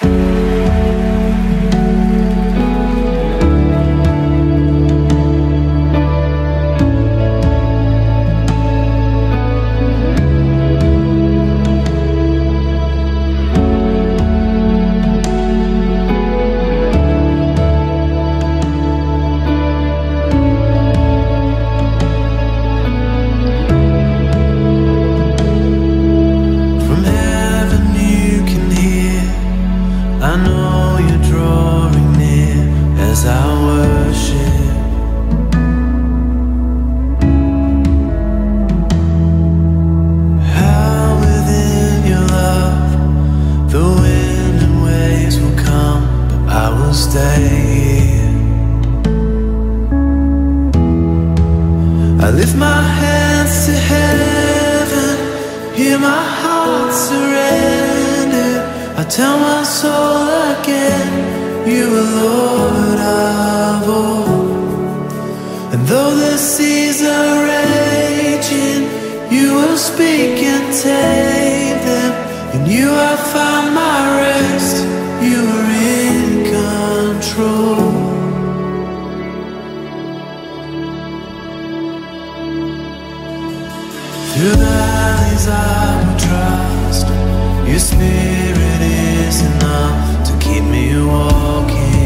From stay here. I lift my hands to heaven, hear my heart surrender. I tell my soul again, you are Lord of all. And though the seas are raging, you will speak and tame them. In you I find my Through the valleys I will trust. Your spirit is enough To keep me walking.